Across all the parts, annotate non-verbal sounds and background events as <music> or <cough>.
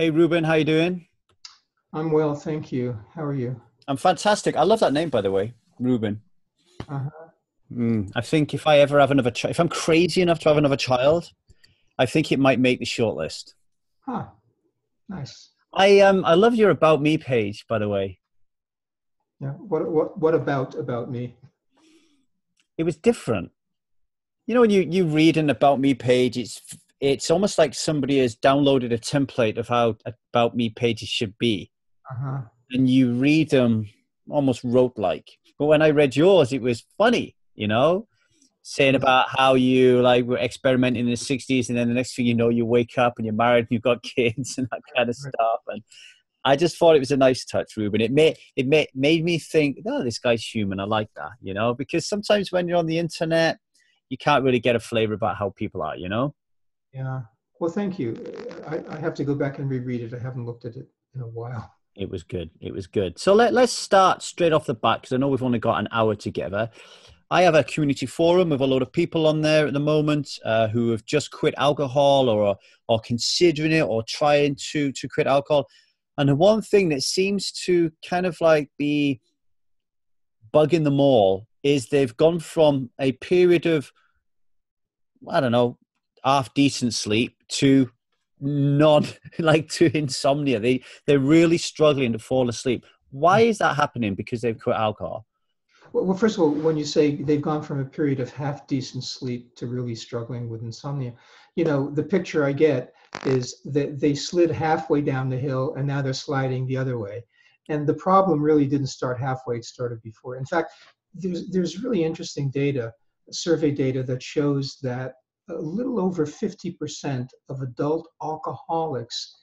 Hey, Rubin, how you doing? I'm well, thank you. How are you? I'm fantastic. I love that name, by the way, Rubin. Uh-huh. Mm, I think if I ever have another, child, if I'm crazy enough to have another child, I think it might make the shortlist. Huh. Nice. I um I love your about me page, by the way. Yeah. What what what about about me? It was different. You know, when you you read an about me page, it's it's almost like somebody has downloaded a template of how about me pages should be, uh-huh. and you read them almost rote like. But when I read yours, it was funny. You know, saying about how you like were experimenting in the 60s and then the next thing you know you wake up and you're married and you've got <laughs> kids and that kind of stuff. And i just thought it was a nice touch rubin. It made it made, made me think oh this guy's human. I like that you know? Because sometimes when you're on the internet you can't really get a flavor about how people are you know yeah. Well thank you. I, I have to go back and reread it. I haven't looked at it in a while. It was good. It was good. So let, let's start straight off the bat because i know we've only got an hour together. I have a community forum with a lot of people on there at the moment uh, who have just quit alcohol or are considering it or trying to to quit alcohol. And the one thing that seems to kind of like be bugging them all is they've gone from a period of I don't know half decent sleep to non <laughs> like to insomnia. They they're really struggling to fall asleep. Why is that happening? Because they've quit alcohol. Well, first of all, when you say they've gone from a period of half decent sleep to really struggling with insomnia, you know, the picture I get is that they slid halfway down the hill and now they're sliding the other way. And the problem really didn't start halfway, it started before. In fact, there's, there's really interesting data, survey data that shows that a little over 50% of adult alcoholics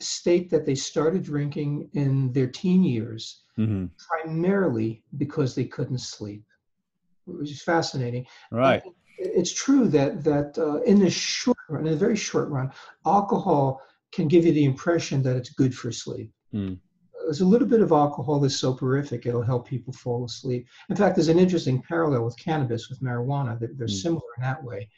state that they started drinking in their teen years mm-hmm. primarily because they couldn't sleep, which is fascinating. Right. it's true that that uh, in the short run, in the very short run, alcohol can give you the impression that it's good for sleep. Mm. There's a little bit of alcohol that's soporific; it'll help people fall asleep. In fact, there's an interesting parallel with cannabis, with marijuana. They're, they're mm. similar in that way.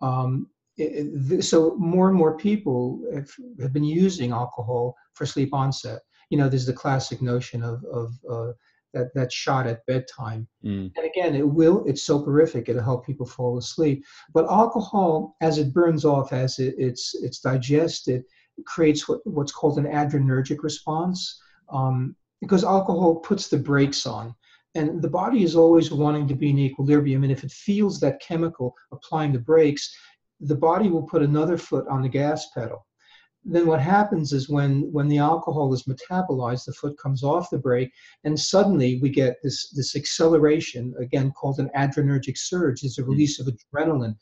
Um, it, so more and more people have, have, been using alcohol for sleep onset you know, there's the classic notion of, of uh, that, that shot at bedtime. Mm. And again, it will, it's soporific, it'll help people fall asleep. But alcohol, as it burns off, as it, it's, it's digested, creates what, what's called an adrenergic response um, because alcohol puts the brakes on. And the body is always wanting to be in equilibrium. And if it feels that chemical applying the brakes, the body will put another foot on the gas pedal then what happens is when when the alcohol is metabolized the foot comes off the brake and suddenly we get this this acceleration again called an adrenergic surge is a hmm. release of adrenaline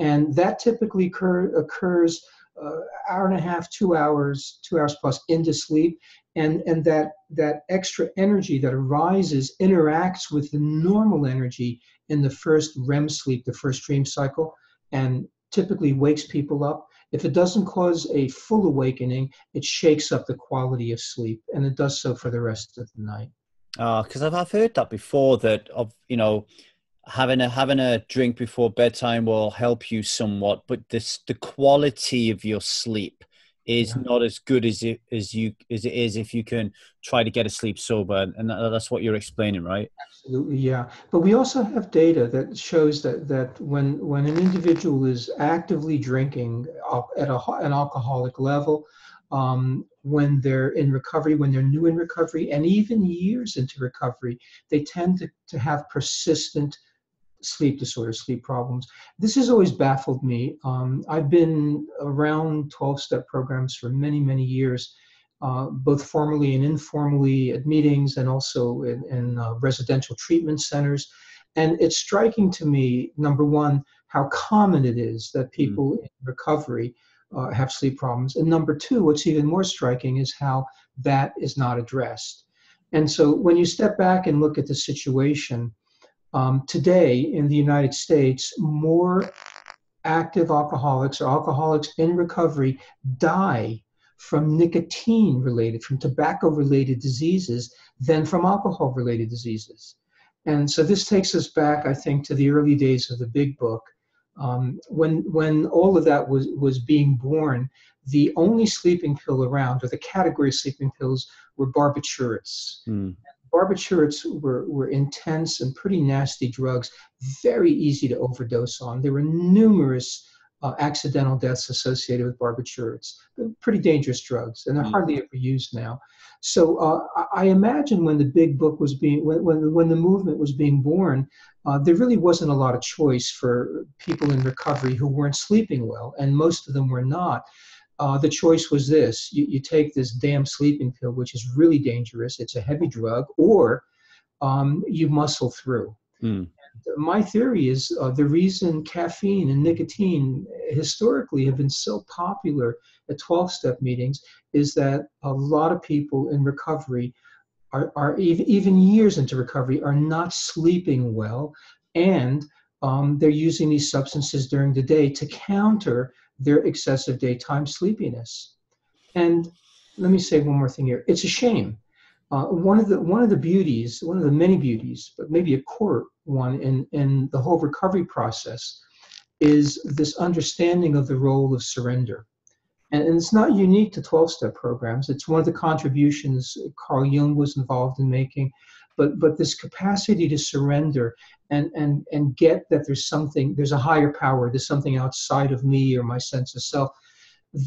and that typically occur, occurs uh, hour and a half two hours two hours plus into sleep and and that that extra energy that arises interacts with the normal energy in the first rem sleep the first dream cycle and typically wakes people up if it doesn't cause a full awakening, it shakes up the quality of sleep, and it does so for the rest of the night. Because uh, I've, I've heard that before that of you know having a having a drink before bedtime will help you somewhat, but this the quality of your sleep is yeah. not as good as it as you as it is if you can try to get a sleep sober and that's what you're explaining right absolutely yeah but we also have data that shows that that when when an individual is actively drinking at a, an alcoholic level um, when they're in recovery when they're new in recovery and even years into recovery they tend to, to have persistent sleep disorders, sleep problems. This has always baffled me. Um, I've been around 12 step programs for many, many years, uh, both formally and informally at meetings and also in, in uh, residential treatment centers. And it's striking to me, number one, how common it is that hmm. people mm. in recovery uh, have sleep problems. And number two, what's even more striking is how that is not addressed. And so when you step back and look at the situation, um, today in the United States, more active alcoholics or alcoholics in recovery die from nicotine related, from tobacco related diseases than from alcohol related diseases. And so this takes us back, I think, to the early days of the big book. Um, when when all of that was was being born, the only sleeping pill around, or the category of sleeping pills, were barbiturates. Mm. Barbiturates were, were intense and pretty nasty drugs, very easy to overdose on. There were numerous uh, accidental deaths associated with barbiturates. They're pretty dangerous drugs, and they're mm. hardly ever used now. So uh, I imagine when the big book was being, when, when, when the movement was being born, uh, there really wasn't a lot of choice for people in recovery who weren't sleeping well, and most of them were not. Uh, the choice was this you, you, take this damn sleeping pill, which is really dangerous, it's a heavy drug, or um, you muscle through. Mm. My theory is uh, the reason caffeine and nicotine historically have been so popular at 12 step meetings is that a lot of people in recovery are, are even, even years into recovery are not sleeping well and um, they're using these substances during the day to counter their excessive daytime sleepiness. And let me say one more thing here. It's a shame. Uh, one of the one of the beauties, one of the many beauties, but maybe a core one in in the whole recovery process, is this understanding of the role of surrender. And, and it's not unique to 12-step programs. It's one of the contributions Carl Jung was involved in making. But but this capacity to surrender and and and get that there's something there's a higher power there's something outside of me or my sense of self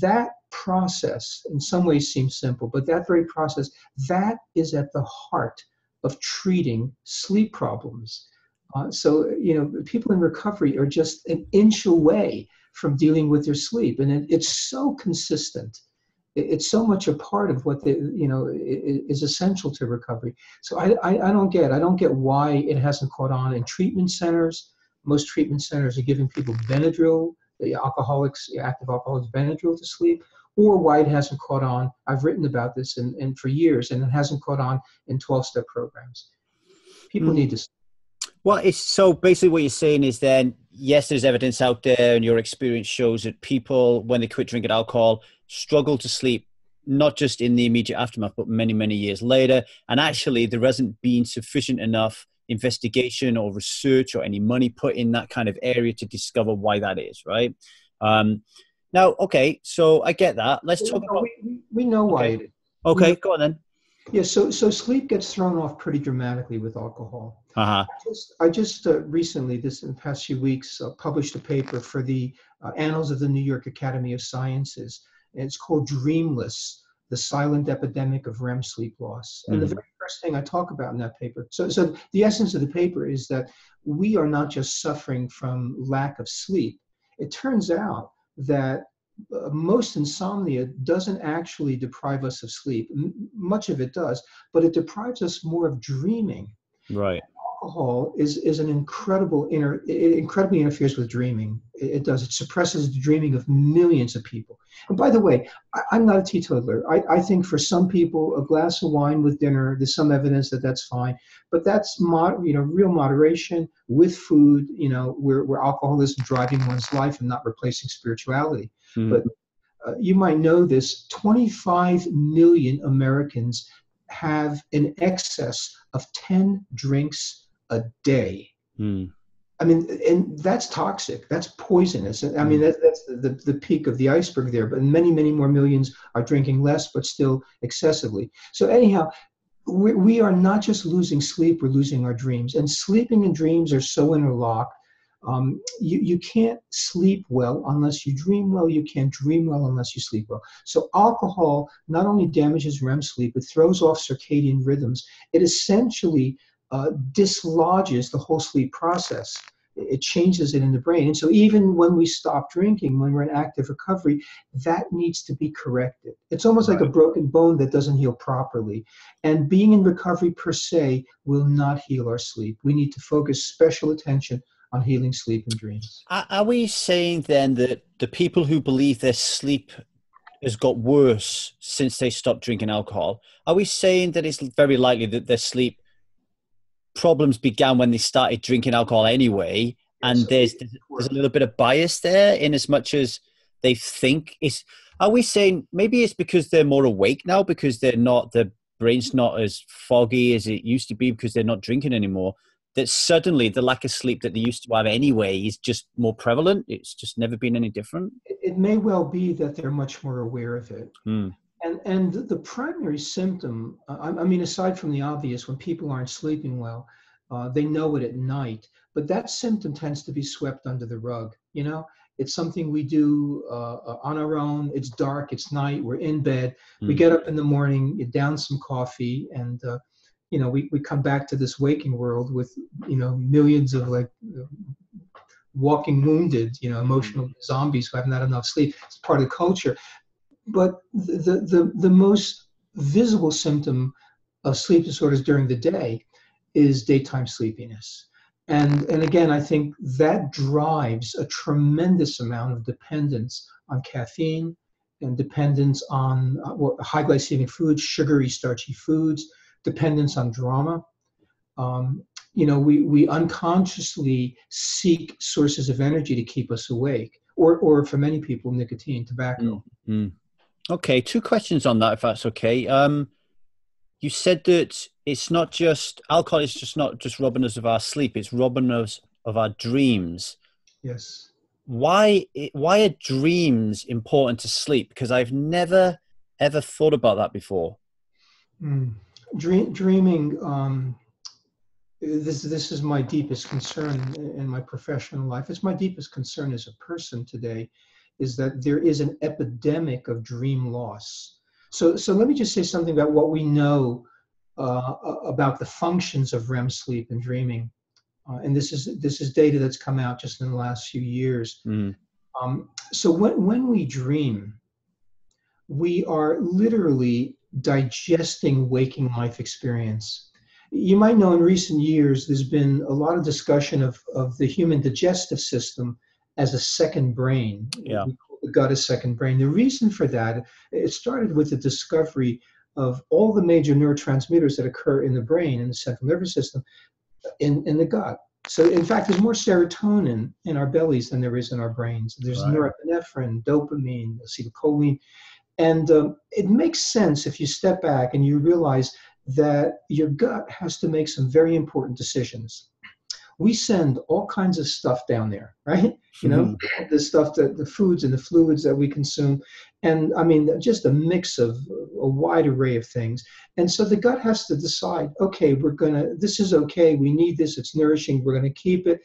that process in some ways seems simple but that very process that is at the heart of treating sleep problems. Uh, so you know people in recovery are just an inch away from dealing with their sleep and it, it's so consistent it's so much a part of what the you know is essential to recovery. So I, I, I don't get I don't get why it hasn't caught on in treatment centers. Most treatment centers are giving people Benadryl, the alcoholics, active alcoholics Benadryl to sleep, or why it hasn't caught on. I've written about this and, and for years, and it hasn't caught on in 12-step programs. People mm. need to. Well, it's so basically what you're saying is then yes, there's evidence out there, and your experience shows that people when they quit drinking alcohol struggle to sleep not just in the immediate aftermath, but many, many years later. And actually, there hasn't been sufficient enough investigation or research or any money put in that kind of area to discover why that is, right? Um, now, okay, so I get that. Let's talk about. We, we know why okay. Okay, go on then. Yeah, so so sleep gets thrown off pretty dramatically with alcohol. Uh-huh. I just, I just uh, recently, this in the past few weeks, uh, published a paper for the uh, Annals of the New York Academy of Sciences it's called Dreamless, the silent epidemic of REM sleep loss. And mm-hmm. the very first thing I talk about in that paper, so, so the essence of the paper is that we are not just suffering from lack of sleep. It turns out that uh, most insomnia doesn't actually deprive us of sleep. M- much of it does, but it deprives us more of dreaming. Right alcohol is is an incredible inner it incredibly interferes with dreaming. It, it, does. It suppresses the dreaming of millions of people. And by the way, I, am not a teetotaler. I, I think for some people, a glass of wine with dinner, there's some evidence that that's fine. But that's mod, you know, real moderation with food. You know, where where alcohol is driving one's life and not replacing spirituality. Mm. But uh, you might know this 25 million Americans have an excess of 10 drinks a day. Mm. I mean, and that's toxic. That's poisonous. I mean, hmm. that, that's the, the, the, peak of the iceberg there. But many, many more millions are drinking less, but still excessively. So, anyhow, we, we are not just losing sleep, we're losing our dreams. And sleeping and dreams are so interlocked. Um, you, you can't sleep well unless you dream well. You can't dream well unless you sleep well. So, alcohol not only damages REM sleep, it throws off circadian rhythms. It essentially uh, dislodges the whole sleep process. It changes it in the brain. And so, even when we stop drinking, when we're in active recovery, that needs to be corrected. It's almost right. like a broken bone that doesn't heal properly. And being in recovery per se will not heal our sleep. We need to focus special attention on healing sleep and dreams. Are we saying then that the people who believe their sleep has got worse since they stopped drinking alcohol, are we saying that it's very likely that their sleep problems began when they started drinking alcohol anyway, and there's there's a little bit of bias there in as much as they think is. Are we saying maybe it's because they're more awake now because they're not the brain's not as foggy as it used to be because they're not drinking anymore? that suddenly the lack of sleep that they used to have anyway is just more prevalent? It's just never been any different? It may well be that they're much more aware of it. Mm. And, and the primary symptom, uh, I mean, aside from the obvious, when people aren't sleeping well, uh, they know it at night, but that symptom tends to be swept under the rug. You know, it's something we do uh, uh on our own. It's dark, it's night, we're in bed. Mm. We hmm. get up in the morning, you down some coffee, and uh, you know, we, we come back to this waking world with, you know, millions of like walking wounded, you know, emotional mm-hmm. zombies who haven't enough sleep. It's part of the culture. But the, the, the most visible symptom of sleep disorders during the day is daytime sleepiness. And, and again, I think that drives a tremendous amount of dependence on caffeine and dependence on uh, high glycemic foods, sugary, starchy foods, dependence on drama. Um, you know, we, we unconsciously seek sources of energy to keep us awake, or, or for many people, nicotine, tobacco. Mm-hmm. Okay, two questions on that, if that's okay. Um, you said that it's not just alcohol; is just not just robbing us of our sleep; it's robbing us of our dreams. Yes. Why? Why are dreams important to sleep? Because I've never ever thought about that before. Mm dream, dreaming um, this this is my deepest concern in my professional life it's my deepest concern as a person today is that there is an epidemic of dream loss so so let me just say something about what we know uh, about the functions of REM sleep and dreaming uh, and this is this is data that's come out just in the last few years mm. um, so when when we dream we are literally digesting waking life experience. You might know in recent years there's been a lot of discussion of, of the human digestive system as a second brain. Yeah. The gut is second brain. The reason for that, it started with the discovery of all the major neurotransmitters that occur in the brain, in the central nervous system, in, in the gut. So, in fact, there's more serotonin in our bellies than there is in our brains. There's right. norepinephrine, dopamine, acetylcholine. And um, it makes sense if you step back and you realize that your gut has to make some very important decisions. We send all kinds of stuff down there, right? You know, mm-hmm. the stuff that the foods and the fluids that we consume. And I mean, just a mix of a wide array of things. And so the gut has to decide okay, we're going to, this is okay. We need this. It's nourishing. We're going to keep it.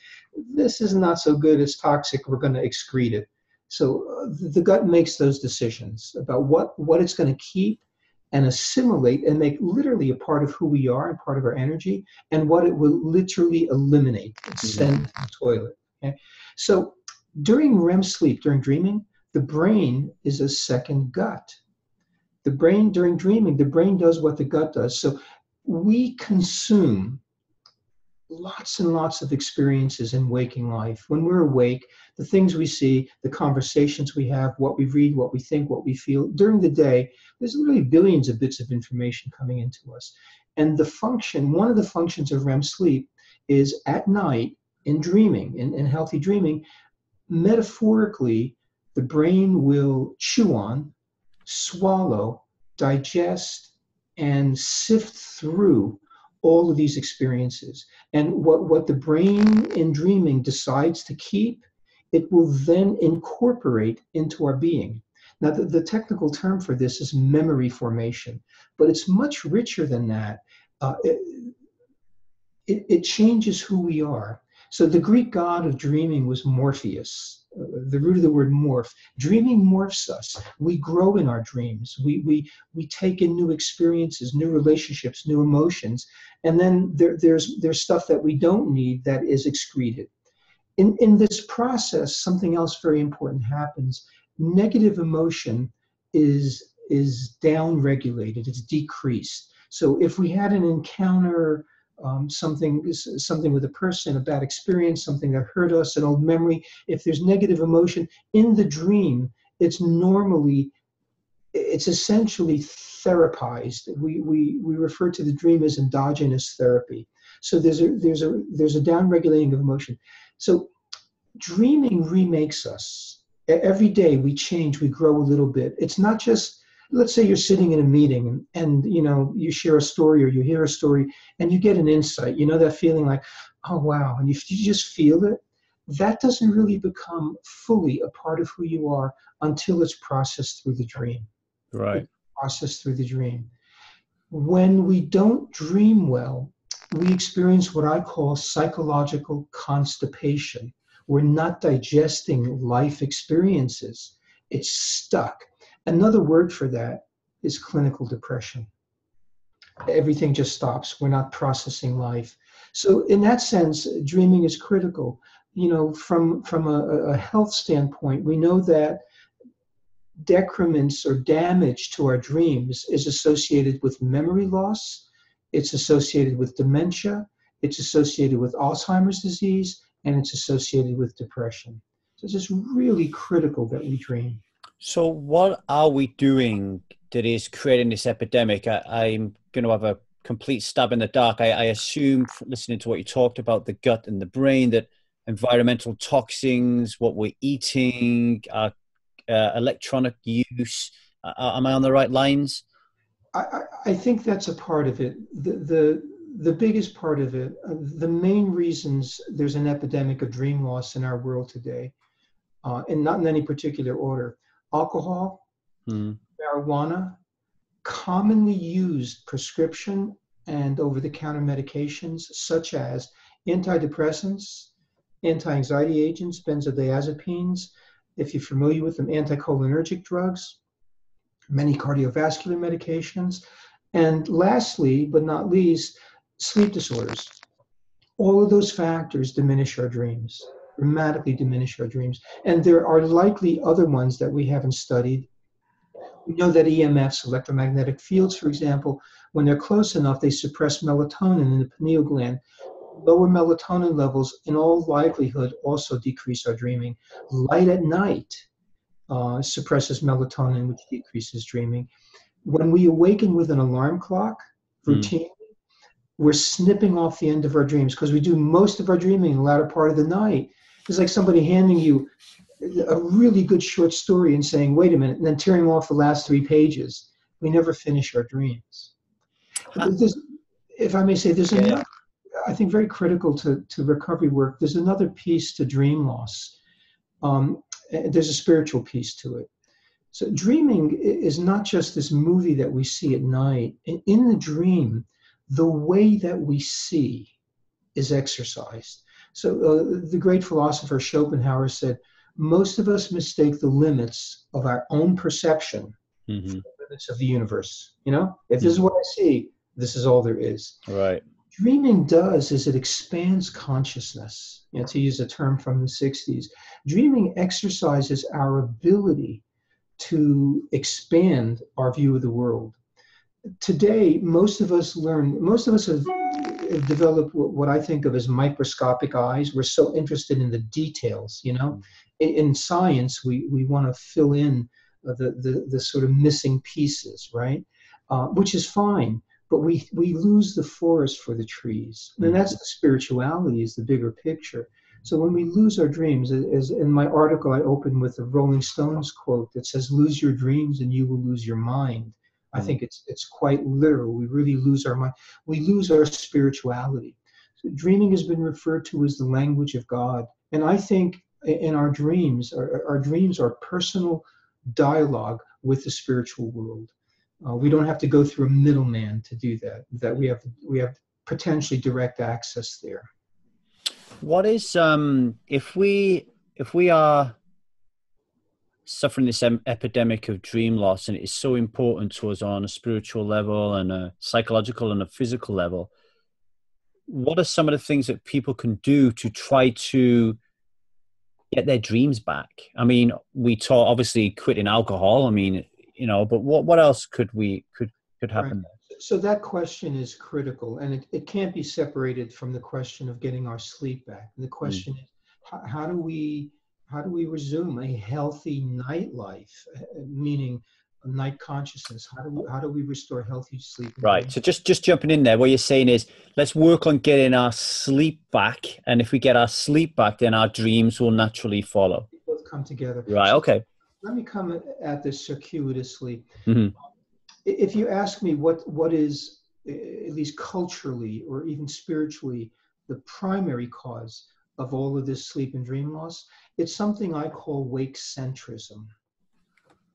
This is not so good. It's toxic. We're going to excrete it. So uh, the gut makes those decisions about what, what it's going to keep and assimilate and make literally a part of who we are and part of our energy, and what it will literally eliminate and mm-hmm. send to the toilet. Okay? So during REM sleep, during dreaming, the brain is a second gut. The brain, during dreaming, the brain does what the gut does. So we consume lots and lots of experiences in waking life. When we're awake, the things we see, the conversations we have, what we read, what we think, what we feel during the day, there's literally billions of bits of information coming into us. And the function, one of the functions of REM sleep is at night in dreaming, in, in healthy dreaming, metaphorically, the brain will chew on, swallow, digest, and sift through all of these experiences. And what, what the brain in dreaming decides to keep, it will then incorporate into our being. Now, the, the technical term for this is memory formation, but it's much richer than that. Uh, it, it, it changes who we are. So the Greek god of dreaming was Morpheus the root of the word morph. Dreaming morphs us. We grow in our dreams. We, we, we take in new experiences, new relationships, new emotions. And then there, there's, there's stuff that we don't need that is excreted. In, in this process, something else very important happens. Negative emotion is, is down regulated, it's decreased. So if we had an encounter um, something something with a person, a bad experience, something that hurt us, an old memory. If there's negative emotion in the dream, it's normally it's essentially therapized. We, we, we refer to the dream as endogenous therapy. So there's a there's a there's a downregulating of emotion. So dreaming remakes us. Every day we change, we grow a little bit. It's not just let's say you're sitting in a meeting and, and, you know you share a story or you hear a story and you get an insight you know that feeling like oh wow, and you, you just feel it, that doesn't really become fully a part of who you are until it's processed through the dream. Right. It's processed through the dream. When we don't dream well, we experience what I call psychological constipation. We're not digesting life experiences, it's stuck. Another word for that is clinical depression. Everything just stops. We're not processing life. So, in that sense, dreaming is critical. You know, from from a, a health standpoint, we know that decrements or damage to our dreams is associated with memory loss, it's associated with dementia, it's associated with Alzheimer's disease, and it's associated with depression. So it's just really critical that we dream. So, what are we doing that is creating this epidemic? I, am going to have a complete stab in the dark. I, I assume, listening to what you talked about, the gut and the brain, that environmental toxins, what we're eating, our uh, electronic use. Uh, am I on the right lines? I, I, think that's a part of it. The, the, the biggest part of it, uh, the main reasons there's an epidemic of dream loss in our world today, uh, and not in any particular order alcohol, hmm. marijuana, commonly used prescription and over the counter medications such as antidepressants, anti anxiety agents, benzodiazepines, if you're familiar with them, anticholinergic drugs, many cardiovascular medications, and lastly, but not least, sleep disorders. All of those factors diminish our dreams, dramatically diminish our dreams. And there are likely other ones that we haven't studied. We know that EMFs, electromagnetic fields, for example, when they're close enough, they suppress melatonin in the pineal gland, lower melatonin levels in all likelihood also decrease our dreaming. Light at night uh, suppresses melatonin, which decreases dreaming. When we awaken with an alarm clock hmm. routine, mm. we're snipping off the end of our dreams because we do most of our dreaming in the latter part of the night. It's like somebody handing you a really good short story and saying, wait a minute, and then tearing off the last three pages. We never finish our dreams. if I may say, there's yeah. another I think very critical to, to recovery work. There's another piece to dream loss. Um, there's a spiritual piece to it. So dreaming is not just this movie that we see at night. In the dream, the way that we see is exercised. So uh, the great philosopher Schopenhauer said, most of us mistake the limits of our own perception mm-hmm. for the limits of the universe. You know, if this is mm-hmm. what I see, this is all there is. Right dreaming does is it expands consciousness you know, to use a term from the 60s dreaming exercises our ability to expand our view of the world today most of us learn most of us have developed what i think of as microscopic eyes. We're so interested in the details you know? In, in science we, we want to fill in the, the, the sort of missing pieces right? Uh, which is fine but we we lose the forest for the trees. And mm-hmm. that's the spirituality is the bigger picture. So when we lose our dreams as in my article i open with a rolling stones quote that says lose your dreams and you will lose your mind i mm. think it's it's quite literal we really lose our mind we lose our spirituality so dreaming has been referred to as the language of god and i think in our dreams our, our dreams are personal dialogue with the spiritual world uh, we don't have to go through a middleman to do that. That we have we have potentially direct access there. What is um if we if we are suffering this em- epidemic of dream loss and it is so important to us on a spiritual level and a psychological and a physical level what are some of the things that people can do to try to get their dreams back i mean we talk obviously quitting alcohol i mean you know but what what else could we could could happen right. so that question is critical and it, it can't be separated from the question of getting our sleep back and the hmm. question mm. is how, how do we how do we resume a healthy nightlife uh, meaning night consciousness how do we how do we restore healthy sleep right so just just jumping in there what you're saying is let's work on getting our sleep back and if we get our sleep back then our dreams will naturally follow both come together right okay let me come at this circuitously. Mm-hmm. If you ask me what what is at least culturally or even spiritually the primary cause of all of this sleep and dream loss. It's something I call wake centrism.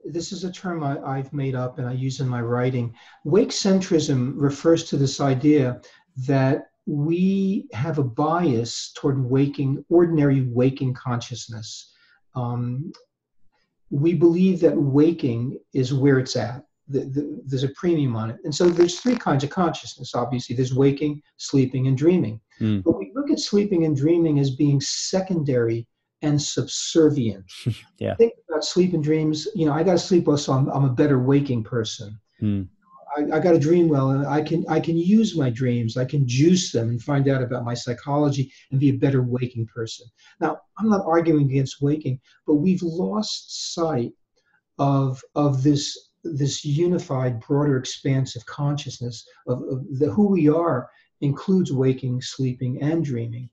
This is a term I, have made up and I use in my writing. Wake centrism refers to this idea that we have a bias toward waking, ordinary waking consciousness. Um, we believe that waking is where it's at. The, the, there's a premium on it. And so there's three kinds of consciousness, obviously. There's waking, sleeping, and dreaming. Mm. But we look at sleeping and dreaming as being secondary and subservient. <laughs> yeah. Think about sleep and dreams. You know, I got to sleep well, so I'm, I'm a better waking person. Mm. I, I got to dream well, and I can I can use my dreams. I can juice them and find out about my psychology and be a better waking person. Now, I'm not arguing against waking, but we've lost sight of of this this unified, broader expanse of consciousness of, of the, who we are includes waking, sleeping, and dreaming.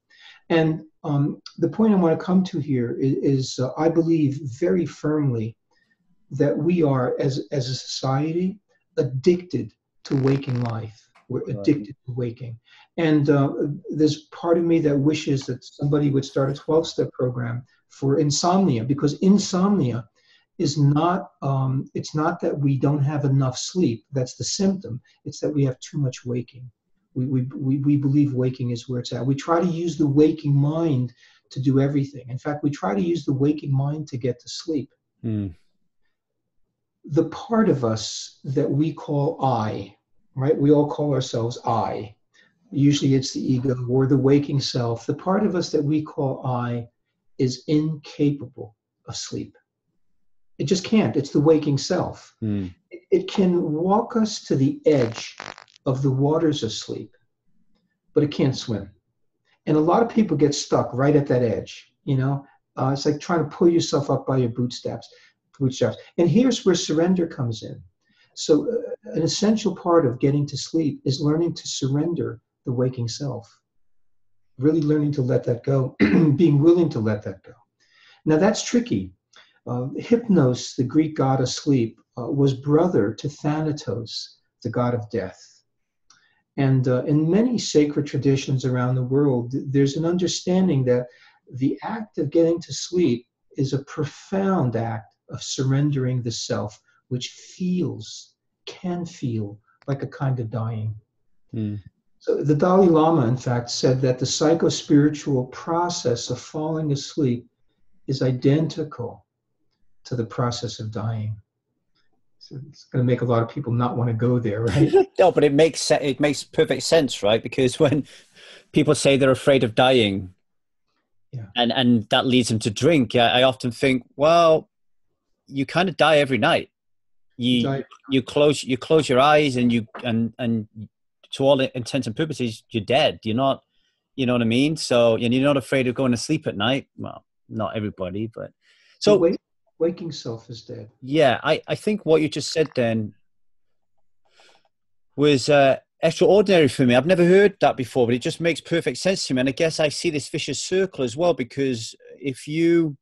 And um, the point I want to come to here is, is uh, I believe very firmly that we are, as, as a society, addicted to waking life. We're addicted to waking. And uh, there's part of me that wishes that somebody would start a 12 step program for insomnia because insomnia is not um, it's not that we don't have enough sleep that's the symptom it's that we have too much waking we, we, we, we believe waking is where it's at we try to use the waking mind to do everything in fact we try to use the waking mind to get to sleep mm. the part of us that we call i right we all call ourselves i usually it's the ego or the waking self the part of us that we call i is incapable of sleep it just can't. It's the waking self. Mm. It, it can walk us to the edge of the waters of sleep, but it can't swim. And a lot of people get stuck right at that edge. You know, uh, it's like trying to pull yourself up by your bootstraps. Bootstraps. And here's where surrender comes in. So, uh, an essential part of getting to sleep is learning to surrender the waking self. Really learning to let that go, <clears throat> being willing to let that go. Now, that's tricky uh, Hypnos, the Greek god of sleep, uh, was brother to Thanatos, the god of death. And uh, in many sacred traditions around the world, there's an understanding that the act of getting to sleep is a profound act of surrendering the self, which feels, can feel like a kind of dying. Mm. So the Dalai Lama, in fact, said that the psycho-spiritual process of falling asleep is identical to the process of dying. It's going to make a lot of people not want to go there, right? <laughs> no, but it makes it makes perfect sense, right? Because when people say they're afraid of dying, yeah. and and that leads them to drink, I, I often think, well, you kind of die every night. You you, you close you close your eyes and you and and to all intents and purposes, you're dead. You're not, you know what I mean. So and you're not afraid of going to sleep at night. Well, not everybody, but so wait, waking self is dead. Yeah, I, I think what you just said then was uh, extraordinary for me. I've never heard that before, but it just makes perfect sense to me. And I guess I see this vicious circle as well because if you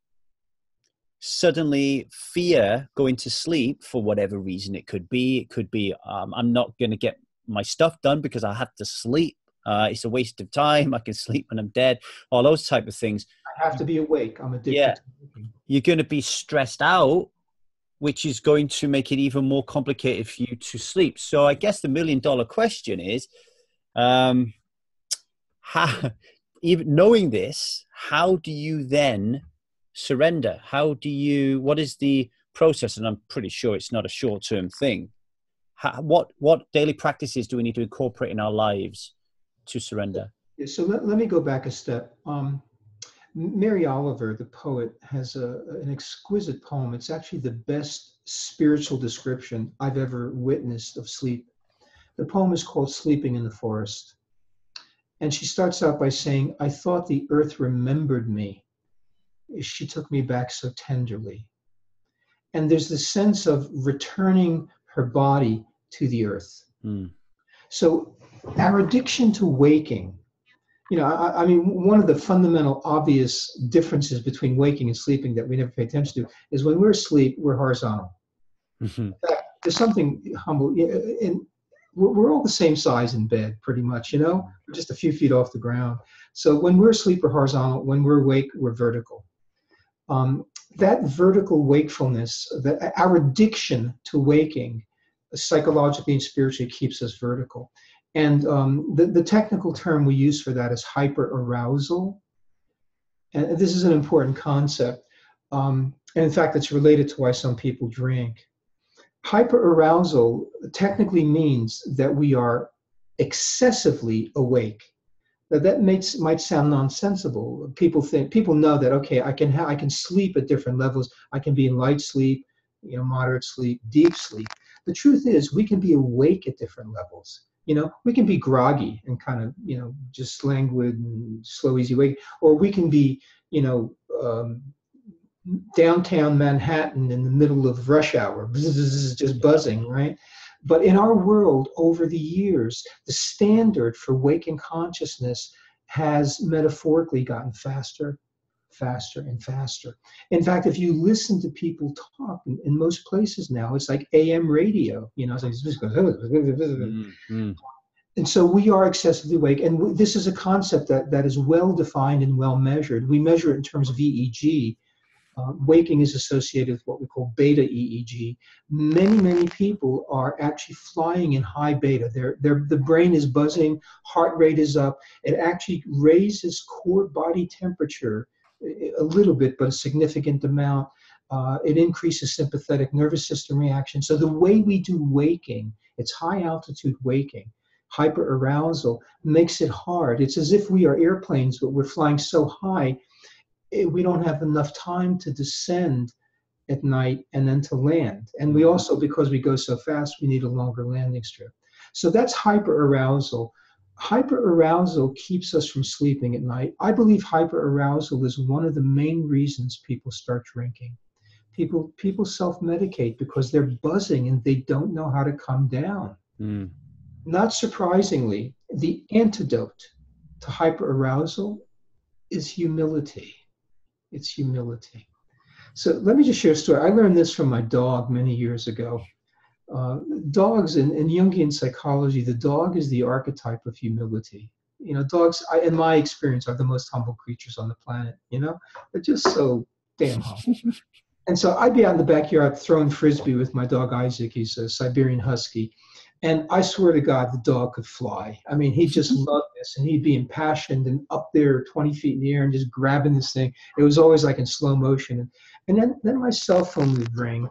suddenly fear going to sleep for whatever reason it could be, it could be um, I'm not going to get my stuff done because I have to sleep. Uh, it's a waste of time. I can sleep when I'm dead. All those type of things. I have to be awake. I'm addicted. Yeah, you're going to be stressed out, which is going to make it even more complicated for you to sleep. So I guess the million dollar question is, um, how, even knowing this, how do you then surrender? How do you? What is the process? And I'm pretty sure it's not a short term thing. How, what what daily practices do we need to incorporate in our lives to surrender? So let, let me go back a step. Um, Mary Oliver, the poet, has a, an exquisite poem. It's actually the best spiritual description I've ever witnessed of sleep. The poem is called Sleeping in the Forest. And she starts out by saying, I thought the earth remembered me. She took me back so tenderly. And there's this sense of returning her body to the earth. Mm. So, our addiction to waking you know, I, I, mean, one of the fundamental obvious differences between waking and sleeping that we never pay attention to is when we're asleep, we're horizontal. Mm-hmm. Fact, there's something humble. In, we're, we're all the same size in bed, pretty much, you know, we're just a few feet off the ground. So when we're asleep, we're horizontal. When we're awake, we're vertical. Um, that vertical wakefulness, that our addiction to waking, psychologically and spiritually, keeps us vertical. And um, the, the technical term we use for that is hyperarousal. And this is an important concept. Um, and in fact, it's related to why some people drink. Hyperarousal technically means that we are excessively awake. Now that makes might sound nonsensical. People think people know that okay, I can ha- I can sleep at different levels. I can be in light sleep, you know, moderate sleep, deep sleep. The truth is, we can be awake at different levels. You know, we can be groggy and kind of you know just languid and slow, easy wake, or we can be you know um, downtown Manhattan in the middle of rush hour, just buzzing, right? But in our world, over the years, the standard for waking consciousness has metaphorically gotten faster, faster, and faster. In fact, if you listen to people talk in, in most places now, it's like AM radio. You know, it's like. <laughs> Mm-hmm. And so we are excessively awake, and this is a concept that, that is well defined and well measured. We measure it in terms of EEG, uh, waking is associated with what we call beta EEG. Many, many people are actually flying in high beta. Their, their, the brain is buzzing, heart rate is up. It actually raises core body temperature a little bit, but a significant amount. Uh, it increases sympathetic nervous system reaction. So the way we do waking, it's high altitude waking, hyper arousal, makes it hard. It's as if we are airplanes, but we're flying so high we don't have enough time to descend at night and then to land. And we also, because we go so fast, we need a longer landing strip. So that's hyperarousal. Hyperarousal keeps us from sleeping at night. I believe hyperarousal is one of the main reasons people start drinking. People people self-medicate because they're buzzing and they don't know how to come down. Mm. Not surprisingly, the antidote to hyperarousal is humility it's humility. So let me just share a story. I learned this from my dog many years ago. Uh, dogs in, in Jungian psychology, the dog is the archetype of humility. You know, dogs, I, in my experience, are the most humble creatures on the planet. You know, they're just so damn humble. <laughs> and so I'd be out in the backyard throwing frisbee with my dog Isaac. He's a Siberian Husky, and I swear to God, the dog could fly. I mean, he just <laughs> loved this, and he'd be impassioned and up there 20 feet in the air and just grabbing this thing. It was always like in slow motion. And then, then my cell phone would ring,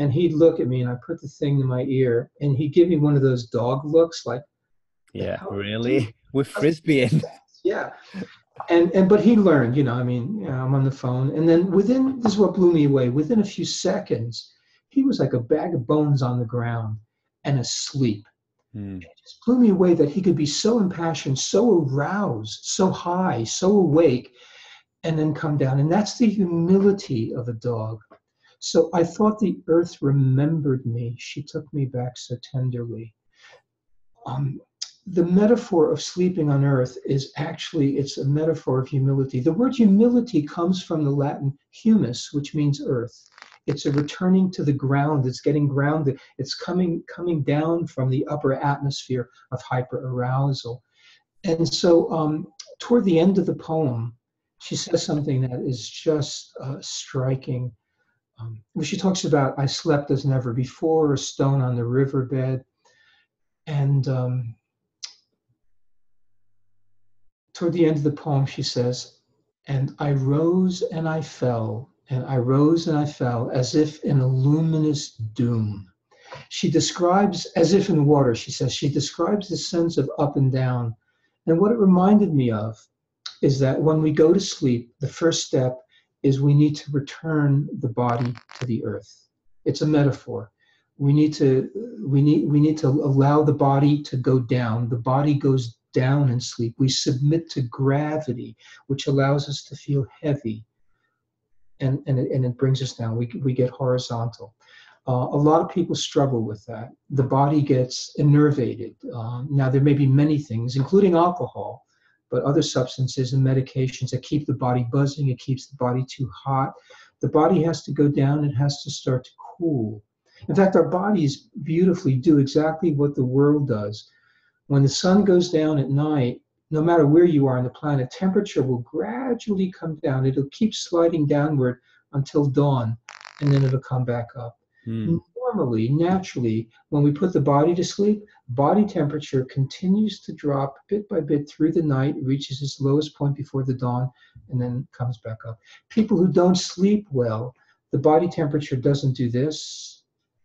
and he'd look at me, and I put the thing in my ear, and he'd give me one of those dog looks, like, "Yeah, really?" With frisbee in. <laughs> Yeah, and and but he learned, you know. I mean, you know, I'm on the phone, and then within this is what blew me away. Within a few seconds, he was like a bag of bones on the ground and asleep. Mm. It just blew me away that he could be so impassioned, so aroused, so high, so awake, and then come down. And that's the humility of a dog. So I thought the earth remembered me. She took me back so tenderly. Um, the metaphor of sleeping on earth is actually it's a metaphor of humility. The word humility comes from the Latin humus, which means earth. It's a returning to the ground. It's getting grounded. It's coming coming down from the upper atmosphere of hyperarousal. And so, um, toward the end of the poem, she says something that is just uh, striking. Um, she talks about, I slept as never before, a stone on the riverbed. And um, toward the end of the poem, she says, And I rose and I fell and I rose and I fell as if in a luminous doom. She describes, as if in water, she says, she describes the sense of up and down. And what it reminded me of is that when we go to sleep, the first step is we need to return the body to the earth. It's a metaphor. We need to we need we need to allow the body to go down. The body goes down in sleep. We submit to gravity, which allows us to feel heavy and, and, it, and it brings us down. We, we get horizontal. Uh, a lot of people struggle with that. The body gets innervated. Um, now, there may be many things, including alcohol, but other substances and medications that keep the body buzzing, it keeps the body too hot. The body has to go down, it has to start to cool. In fact, our bodies beautifully do exactly what the world does. When the sun goes down at night, no matter where you are on the planet, temperature will gradually come down. It'll keep sliding downward until dawn, and then it'll come back up. Hmm. Normally, naturally, when we put the body to sleep, body temperature continues to drop bit by bit through the night, reaches its lowest point before the dawn, and then comes back up. People who don't sleep well, the body temperature doesn't do this,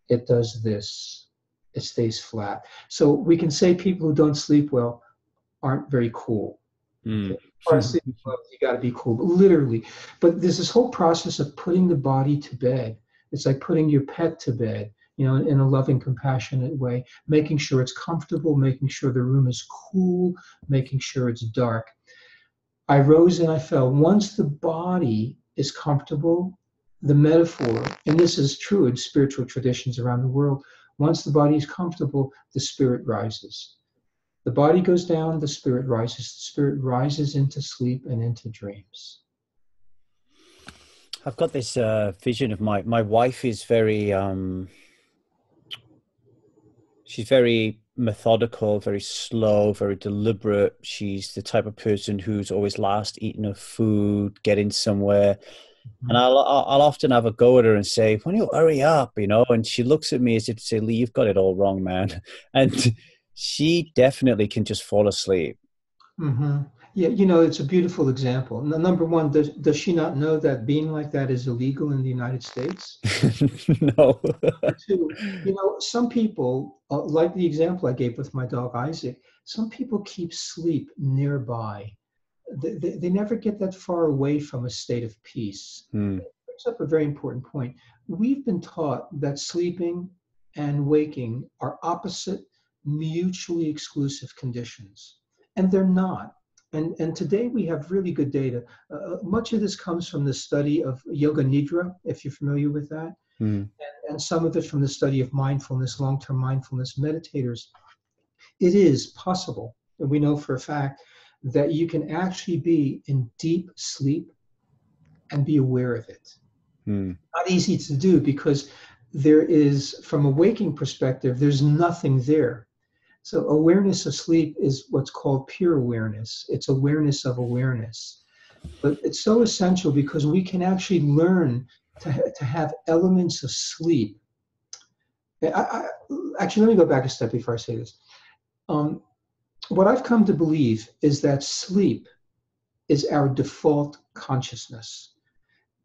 it does this. It stays flat. So we can say people who don't sleep well aren't very cool. Mm. You got to be cool, literally. But there's this whole process of putting the body to bed. It's like putting your pet to bed, you know, in a loving, compassionate way, making sure it's comfortable, making sure the room is cool, making sure it's dark. I rose and I fell. Once the body is comfortable, the metaphor, and this is true in spiritual traditions around the world, once the body is comfortable, the spirit rises. The body goes down, the spirit rises. The spirit rises into sleep and into dreams. I've got this uh, vision of my my wife is very um, she's very methodical, very slow, very deliberate. She's the type of person who's always last eating her food, getting somewhere. And mm-hmm. I'll I'll often have a go at her and say, "When you hurry up," you know, and she looks at me as if to say, "Lee, you've got it all wrong, man." <laughs> And she definitely can just fall asleep. Mm-hmm. Yeah, you know, it's a beautiful example. Number one, does, does she not know that being like that is illegal in the United States? <laughs> no. Two, you know, some people, uh, like the example I gave with my dog Isaac, some people keep sleep nearby. They, they, they never get that far away from a state of peace. Hmm. It brings up a very important point. We've been taught that sleeping and waking are opposite mutually exclusive conditions. And they're not. And, and today we have really good data. Uh, uh, much of this comes from the study of Yoga Nidra, if you're familiar with that, mm. and, and some of it from the study of mindfulness, long term mindfulness meditators. It is possible, and we know for a fact, that you can actually be in deep sleep and be aware of it. Mm. Not easy to do because there is, from a waking perspective, there's nothing there. So awareness of sleep is what's called pure awareness. It's awareness of awareness. But it's so essential because we can actually learn to, to have elements of sleep. I, I, actually, let me go back a step before I say this. Um, what I've come to believe is that sleep is our default consciousness.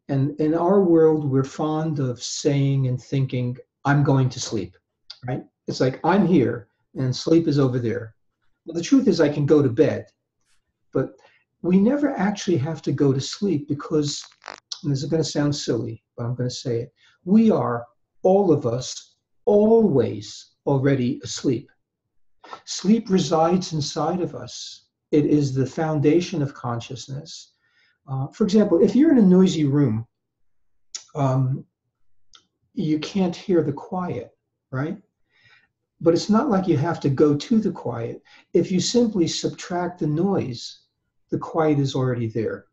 And in our world, we're fond of saying and thinking, I'm going to sleep, right? It's like, I'm here and sleep is over there. Well, the truth is, I can go to bed, but we never actually have to go to sleep because, this is going to sound silly, but I'm going to say it. We are, all of us, always already asleep. Sleep resides inside of us, it is the foundation of consciousness. Uh, for example, if you're in a noisy room, um, you can't hear the quiet, right? But it's not like you have to go to the quiet. If you simply subtract the noise, the quiet is already there.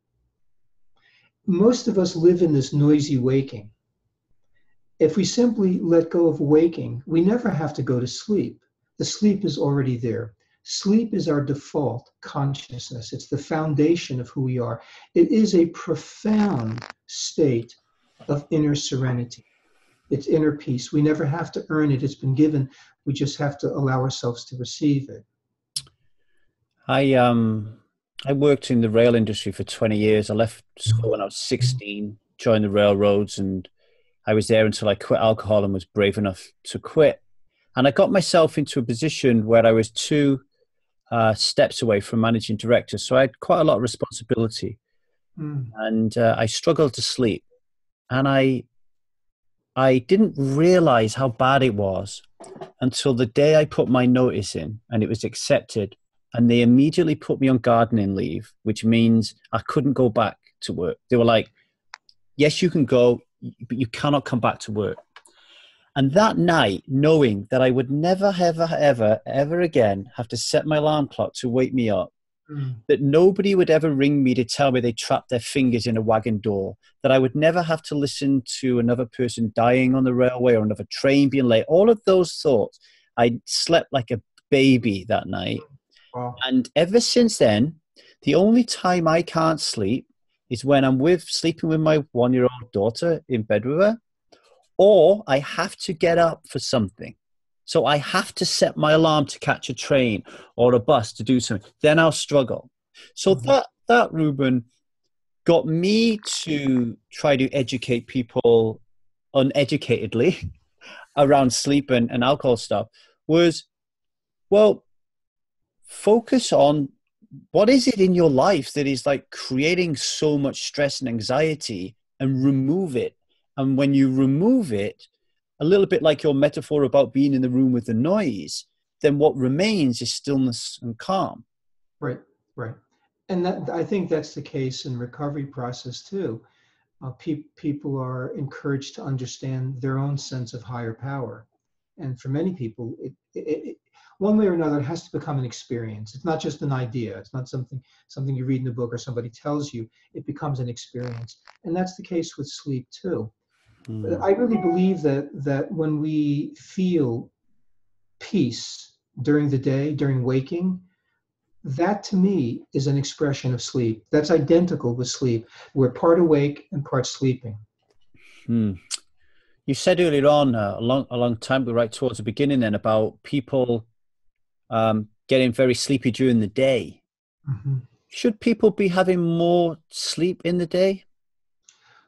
Most of us live in this noisy waking. If we simply let go of waking, we never have to go to sleep. The sleep is already there. Sleep is our default consciousness, it's the foundation of who we are. It is a profound state of inner serenity. It's inner peace. We never have to earn it, it's been given. We just have to allow ourselves to receive it. I um I worked in the rail industry for 20 years. I left school when I was 16, joined the railroads, and I was there until I quit alcohol and was brave enough to quit. And I got myself into a position where I was two uh, steps away from managing director. So I had quite a lot of responsibility. Mm. And uh, I struggled to sleep. And I I didn't realize how bad it was until the day I put my notice in and it was accepted. And they immediately put me on gardening leave, which means I couldn't go back to work. They were like, yes, you can go, but you cannot come back to work. And that night, knowing that I would never, ever, ever, ever again have to set my alarm clock to wake me up, mm. that nobody would ever ring me to tell me they trapped their fingers in a wagon door, that I would never have to listen to another person dying on the railway or another train being late. All of those thoughts. I slept like a baby that night. Wow. And ever since then, the only time I can't sleep is when I'm with sleeping with my one year old daughter in bed with her, or I have to get up for something. So I have to set my alarm to catch a train or a bus to do something. Then I'll struggle. So mm-hmm. that that Rubin got me to try to educate people uneducatedly <laughs> around sleep and, and alcohol stuff was well focus on what is it in your life that is like creating so much stress and anxiety and remove it and when you remove it a little bit like your metaphor about being in the room with the noise then what remains is stillness and calm right right and that i think that's the case in recovery process too uh, pe- people are encouraged to understand their own sense of higher power and for many people it, it, one way or another, it has to become an experience. It's not just an idea. It's not something something you read in a book or somebody tells you. It becomes an experience, and that's the case with sleep too. Mm. I really believe that that when we feel peace during the day, during waking, that to me is an expression of sleep. That's identical with sleep. We're part awake and part sleeping. Hmm. You said earlier on, uh, a long a long time, right towards the beginning, then about people um, getting very sleepy during the day. Mm-hmm. Should people be having more sleep in the day?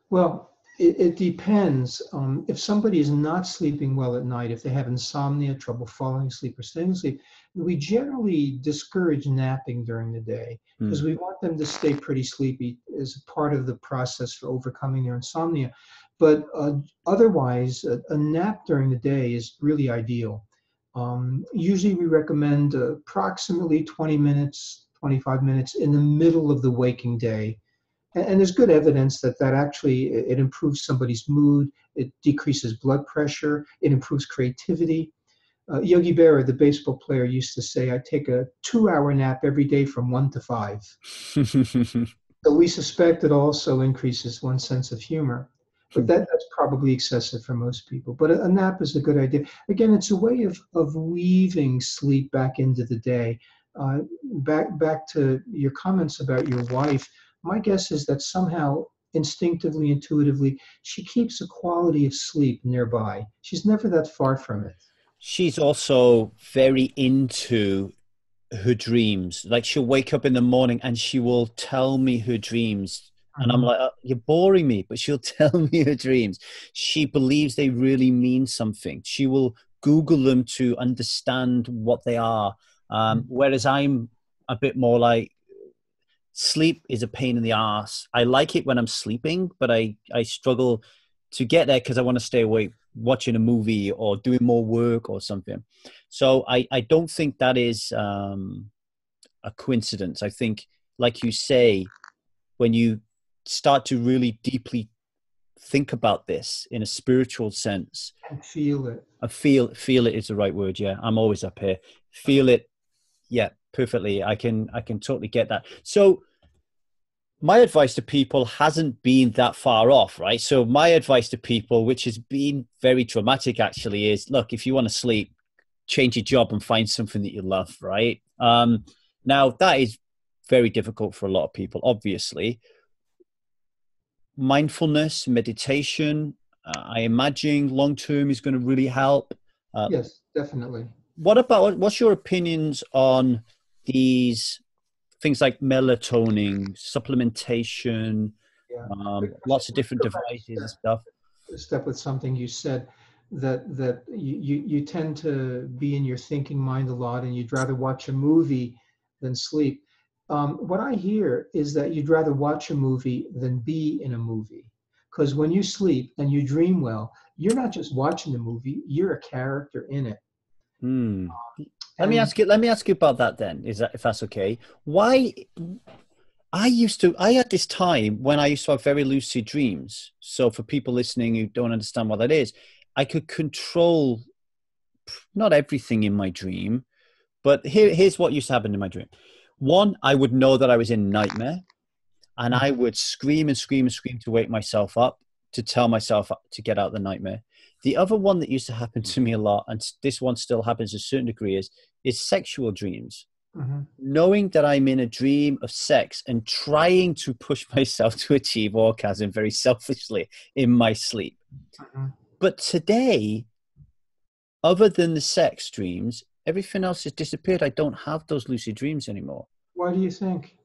Well, it, it depends. Um, if somebody is not sleeping well at night, if they have insomnia, trouble falling asleep, or staying asleep, we generally discourage napping during the day because mm. we want them to stay pretty sleepy as part of the process for overcoming their insomnia. But uh, otherwise, a, a nap during the day is really ideal. Um, usually we recommend approximately 20 minutes, 25 minutes in the middle of the waking day. And, and there's good evidence that that actually, it improves somebody's mood, it decreases blood pressure, it improves creativity. Uh, Yogi Berra, the baseball player, used to say, I take a two hour nap every day from one to five. <laughs> so we suspect it also increases one's sense of humor but that, that's probably excessive for most people. But a, a, nap is a good idea. Again, it's a way of, of weaving sleep back into the day. Uh, back back to your comments about your wife. My guess is that somehow, instinctively, intuitively, she keeps a quality of sleep nearby. She's never that far from it. She's also very into her dreams. Like she'll wake up in the morning and she will tell me her dreams and I'm mm-hmm. like, oh, you're boring me, but she'll <laughs> tell me her dreams. She believes they really mean something. She will Google them to understand what they are. Um, mm-hmm. whereas I'm a bit more like, sleep is a pain in the ass. I like it when I'm sleeping, but I, I struggle to get there because I want to stay awake watching a movie or doing more work or something. So I, I don't think that is um, a coincidence. I think, like you say, when you start to really deeply think about this in a spiritual sense and feel it i feel feel it is the right word yeah i'm always up here feel it yeah perfectly i can i can totally get that so my advice to people hasn't been that far off right so my advice to people which has been very dramatic actually is look if you want to sleep change your job and find something that you love right um now that is very difficult for a lot of people obviously mindfulness, meditation, uh, I imagine long term is going to really help. Uh, yes, definitely. What about what's your opinions on these things like melatonin, supplementation, yeah. um, lots of different devices and stuff? Step with something you said that that you, you tend to be in your thinking mind a lot, and you'd rather watch a movie than sleep. Um, what I hear is that you'd rather watch a movie than be in a movie. Because when you sleep and you dream well, you're not just watching the movie, you're a character in it. Um, let me um, ask you. Let me ask you about that then. Is that if that's okay? Why? I used to. I had this time when I used to have very lucid dreams. So for people listening who don't understand what that is, I could control not everything in my dream, but here, here's what used to happen in my dream one, I would know that I was in nightmare, and I mm-hmm. would scream and scream and scream to wake myself up to tell myself to get out of the nightmare. The other one that used to happen to me a lot, and this one still happens to a certain degree, is is sexual dreams. Mm-hmm. Knowing that I'm in a dream of sex and trying to push <laughs> myself to achieve orgasm very selfishly in my sleep. Mm-hmm. But today, other than the sex dreams, everything else has disappeared. I don't have those lucid dreams anymore. Why do you think?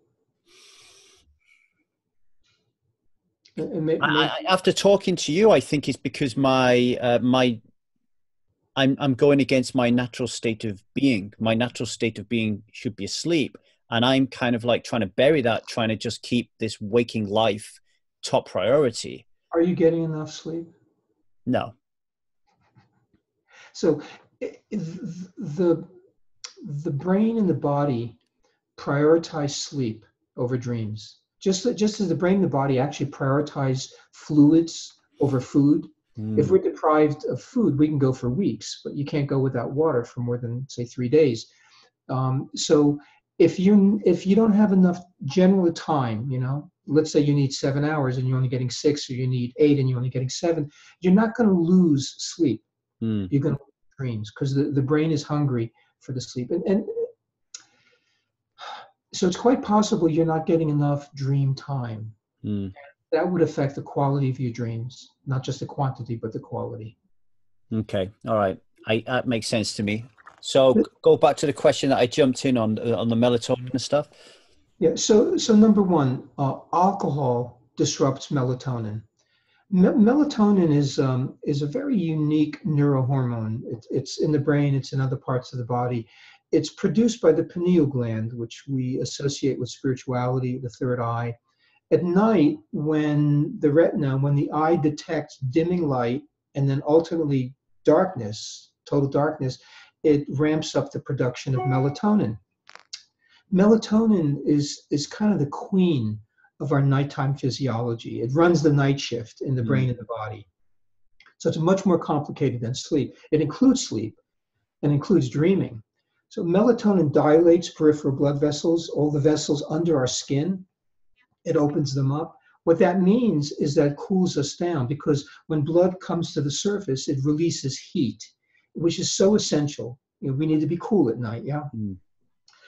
I, after talking to you, I think it's because my uh, my I'm I'm going against my natural state of being. My natural state of being should be asleep, and I'm kind of like trying to bury that, trying to just keep this waking life top priority. Are you getting enough sleep? No. So the the brain and the body prioritize sleep over dreams. Just just as the brain and the body actually prioritize fluids over food. Mm. If we're deprived of food, we can go for weeks, but you can't go without water for more than say three days. Um, so if you if you don't have enough general time, you know, let's say you need seven hours and you're only getting six, or you need eight and you're only getting seven, you're not going to lose sleep. Mm. You're going to dreams because the, the brain is hungry for the sleep. And, and so it's quite possible you're not getting enough dream time. Mm. That would affect the quality of your dreams, not just the quantity, but the quality. Okay. All right. I, that makes sense to me. So go back to the question that I jumped in on uh, on the melatonin and stuff. Yeah. So so number one, uh, alcohol disrupts melatonin melatonin is um, is a very unique neurohormone. It, it's in the brain. It's in other parts of the body. It's produced by the pineal gland, which we associate with spirituality, the third eye. At night, when the retina, when the eye detects dimming light and then ultimately darkness, total darkness, it ramps up the production of melatonin. Melatonin is is kind of the queen of our nighttime physiology. It runs the night shift in the mm. brain and the body. So it's much more complicated than sleep. It includes sleep and includes dreaming. So melatonin dilates peripheral blood vessels, all the vessels under our skin. It opens them up. What that means is that it cools us down because when blood comes to the surface, it releases heat, which is so essential. You know, we need to be cool at night, yeah? Mm.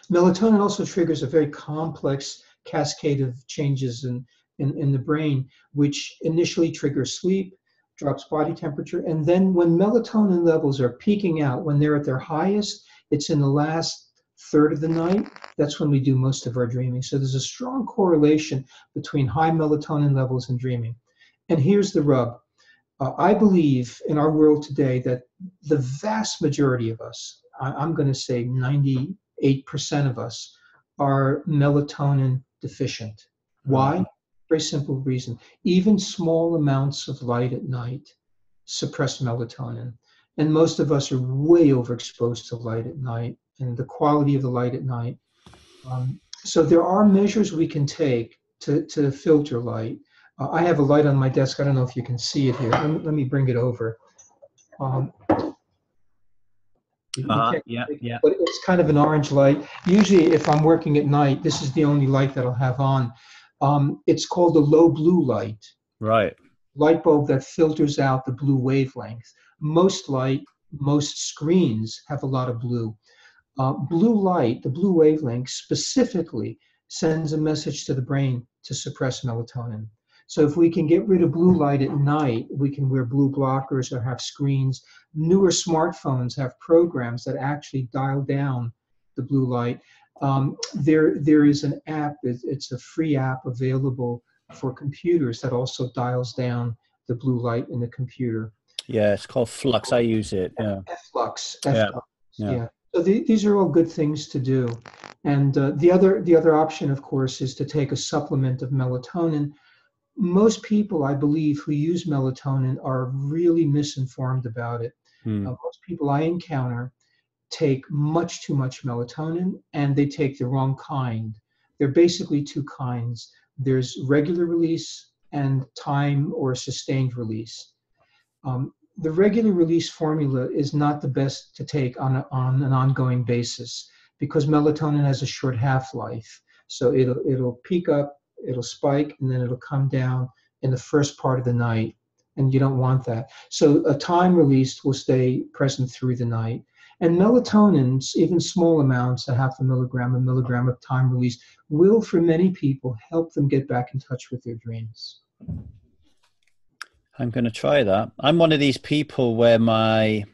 Melatonin also triggers a very complex cascade of changes in, in, in the brain, which initially triggers sleep, drops body temperature, and then when melatonin levels are peaking out, when they're at their highest, it's in the last third of the night. That's when we do most of our dreaming. So there's a strong correlation between high melatonin levels and dreaming. And here's the rub. Uh, I believe in our world today that the vast majority of us, I, I'm going to say 98% of us, are melatonin deficient. Why? Mm-hmm. Very simple reason. Even small amounts of light at night suppress melatonin. And most of us are way overexposed to light at night and the quality of the light at night. Um, so there are measures we can take to, to filter light. Uh, I have a light on my desk. I don't know if you can see it here. Let me, let me bring it over. Um, uh, yeah, yeah. But it's kind of an orange light. Usually, if I'm working at night, this is the only light that I'll have on. Um, it's called a low blue light. Right. Light bulb that filters out the blue wavelength. Most light, most screens have a lot of blue. Uh, blue light, the blue wavelength specifically sends a message to the brain to suppress melatonin. So if we can get rid of blue light at night, we can wear blue blockers or have screens. Newer smartphones have programs that actually dial down the blue light. Um, there, there is an app. It's a free app available for computers that also dials down the blue light in the computer. Yeah, it's called Flux. I use it. Yeah. Flux. Yeah. yeah. yeah. So the, these are all good things to do. And uh, the other the other option, of course, is to take a supplement of melatonin most people, I believe, who use melatonin are really misinformed about it. Mm. Uh, most people I encounter take much too much melatonin and they take the wrong kind. There are basically two kinds there's regular release and time or sustained release. Um, the regular release formula is not the best to take on, a, on an ongoing basis because melatonin has a short half-life. So it'll it'll peak up, it'll spike, and then it'll come down in the first part of the night, and you don't want that. So a time released will stay present through the night. And melatonin, even small amounts, a half a milligram, a milligram of time release, will for many people help them get back in touch with their dreams. I'm going to try that. I'm one of these people where my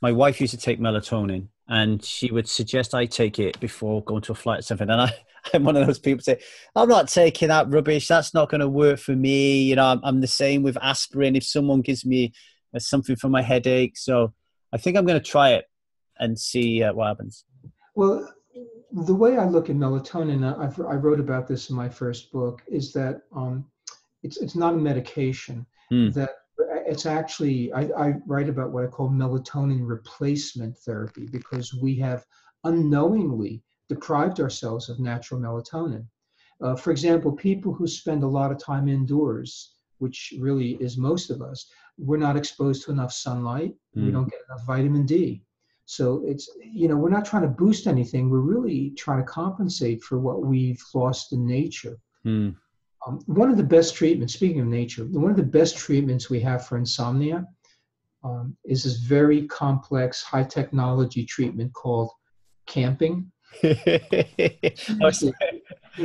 my wife used to take melatonin and she would suggest I take it before going to a flight or something. And I, <laughs> I'm one of those people say, I'm not taking that rubbish. That's not going to work for me. You know, I'm, I'm the same with aspirin. If someone gives me uh, something for my headache, so I think I'm going to try it and see uh, what happens. Well, the way I look at melatonin, uh, I've, I wrote about this in my first book, is that um, it's it's not a medication. Mm. That it's actually I, I write about what I call melatonin replacement therapy because we have unknowingly deprived ourselves of natural melatonin. Uh, for example, people who spend a lot of time indoors, which really is most of us, we're not exposed to enough sunlight. Mm. We hmm. don't get enough vitamin D. So it's, you know, we're not trying to boost anything. We're really trying to compensate for what we've lost in nature. Mm. Um, one of the best treatments, speaking of nature, one of the best treatments we have for insomnia um, is this very complex, high technology treatment called camping. <laughs> in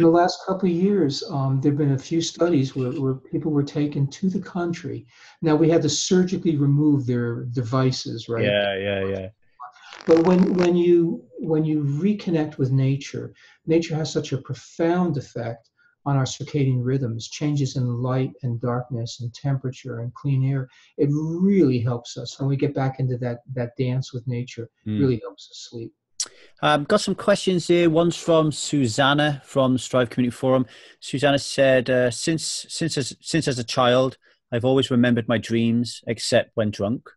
the last couple of years, um, there have been a few studies where, where people were taken to the country. Now we had to surgically remove their devices, right? Yeah, yeah, yeah. But when when you when you reconnect with nature, nature has such a profound effect on our circadian rhythms, changes in light and darkness and temperature and clean air. It really helps us when we get back into that that dance with nature. Mm. Really helps us sleep. Um, got some questions here. One's from Susanna from Strive Community Forum. Susanna said, uh, "Since since as, since as a child, I've always remembered my dreams, except when drunk.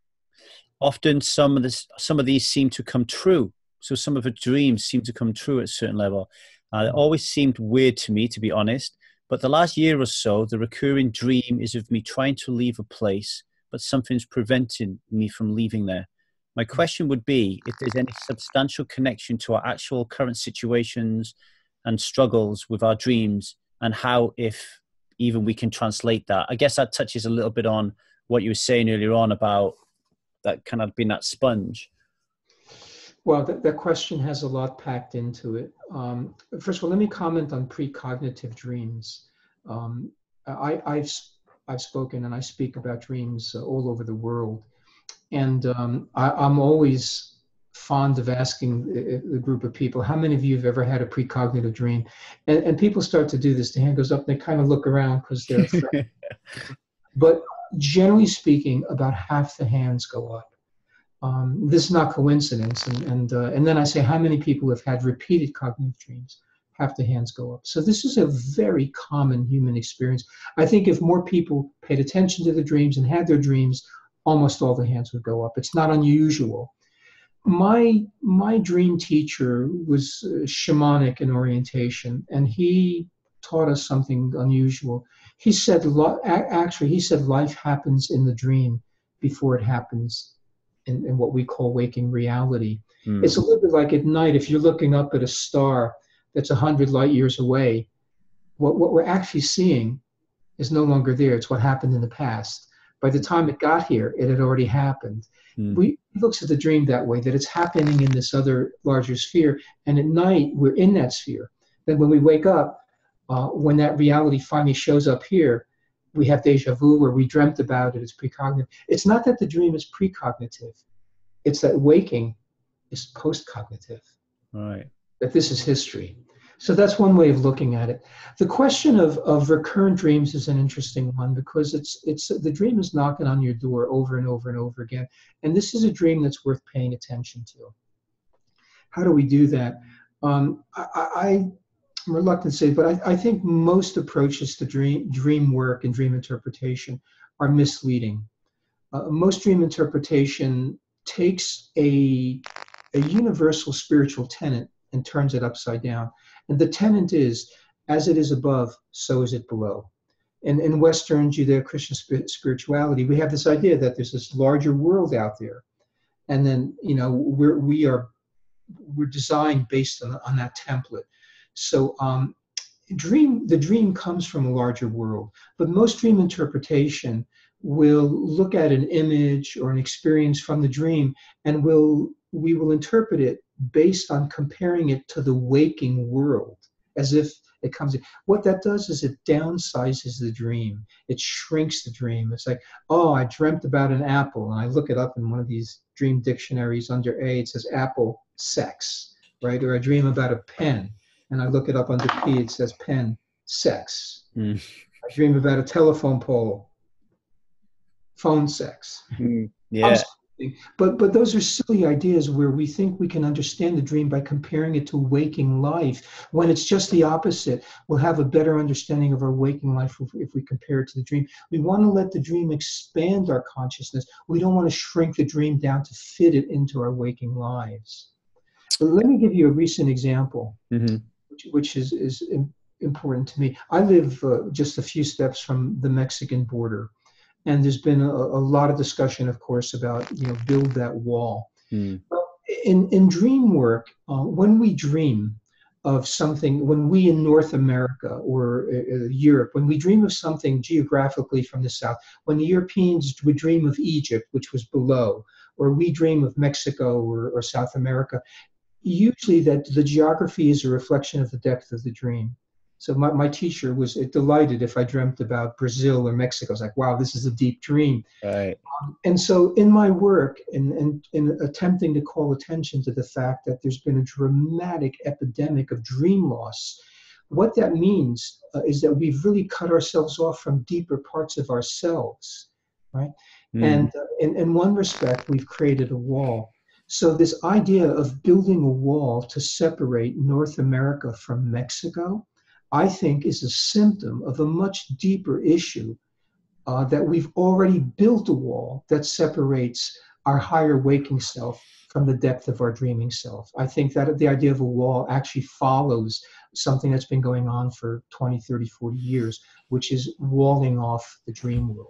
Often, some of this some of these seem to come true. So some of the dreams seem to come true at a certain level. Uh, it always seemed weird to me, to be honest. But the last year or so, the recurring dream is of me trying to leave a place, but something's preventing me from leaving there. My question would be if there's any substantial connection to our actual current situations and struggles with our dreams, and how, if even, we can translate that. I guess that touches a little bit on what you were saying earlier on about that kind of being that sponge. Well, that, that question has a lot packed into it. Um, first of all, let me comment on precognitive dreams. Um, I, have I've spoken and I speak about dreams uh, all over the world. And um, I, am always fond of asking the, the, group of people, how many of you have ever had a precognitive dream? And, and people start to do this. The hand goes up, and they kind of look around because they're afraid. <laughs> but generally speaking, about half the hands go up um, this is not coincidence. And, and, uh, and then I say, how many people have had repeated cognitive dreams? Half the hands go up. So this is a very common human experience. I think if more people paid attention to the dreams and had their dreams, almost all the hands would go up. It's not unusual. My my dream teacher was uh, shamanic in orientation, and he taught us something unusual. He said, actually, he said life happens in the dream before it happens in, in what we call waking reality. Mm. It's a little bit like at night, if you're looking up at a star that's 100 light years away, what, what we're actually seeing is no longer there. It's what happened in the past. By the time it got here, it had already happened. Mm. We looks at the dream that way, that it's happening in this other larger sphere. And at night, we're in that sphere. Then when we wake up, uh, when that reality finally shows up here, we have deja vu where we dreamt about it, it's precognitive. It's not that the dream is precognitive, it's that waking is postcognitive. Right. That this is history. So that's one way of looking at it. The question of, of recurrent dreams is an interesting one because it's it's the dream is knocking on your door over and over and over again. And this is a dream that's worth paying attention to. How do we do that? Um, I, I'm say, but I, I think most approaches to dream, dream work and dream interpretation are misleading. Uh, most dream interpretation takes a, a universal spiritual tenet and turns it upside down. And the tenet is, as it is above, so is it below. And in Western Judeo Christian spirituality, we have this idea that there's this larger world out there. And then, you know, we're, we are were designed based on, on that template. So um, dream the dream comes from a larger world, but most dream interpretation will look at an image or an experience from the dream and will we will interpret it based on comparing it to the waking world as if it comes in. What that does is it downsizes the dream. It shrinks the dream. It's like, oh, I dreamt about an apple, and I look it up in one of these dream dictionaries under A. It says apple sex, right? Or I dream about a pen, and I look it up under P. It says pen sex. Mm. I dream about a telephone pole, phone sex. Mm. Yeah. But but those are silly ideas where we think we can understand the dream by comparing it to waking life, when it's just the opposite. We'll have a better understanding of our waking life if, if we compare it to the dream. We want to let the dream expand our consciousness. We don't want to shrink the dream down to fit it into our waking lives. But let me give you a recent example, mm-hmm. Which, which is is important to me. I live uh, just a few steps from the Mexican border and there's been a, a lot of discussion, of course, about you know build that wall. Mm. In in dream work, uh, when we dream of something, when we in North America or uh, uh, Europe, when we dream of something geographically from the south, when the Europeans would dream of Egypt, which was below, or we dream of Mexico or, or South America, usually that the geography is a reflection of the depth of the dream. So my, my teacher was delighted if I dreamt about Brazil or Mexico. I was like, wow, this is a deep dream. Right. Um, and so in my work, in, in, in attempting to call attention to the fact that there's been a dramatic epidemic of dream loss, what that means uh, is that we've really cut ourselves off from deeper parts of ourselves, right? Mm. And uh, in, in one respect, we've created a wall. So this idea of building a wall to separate North America from Mexico, I think is a symptom of a much deeper issue uh, that we've already built a wall that separates our higher waking self from the depth of our dreaming self. I think that the idea of a wall actually follows something that's been going on for 20, 30, 40 years, which is walling off the dream world.